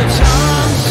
the chance